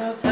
Ne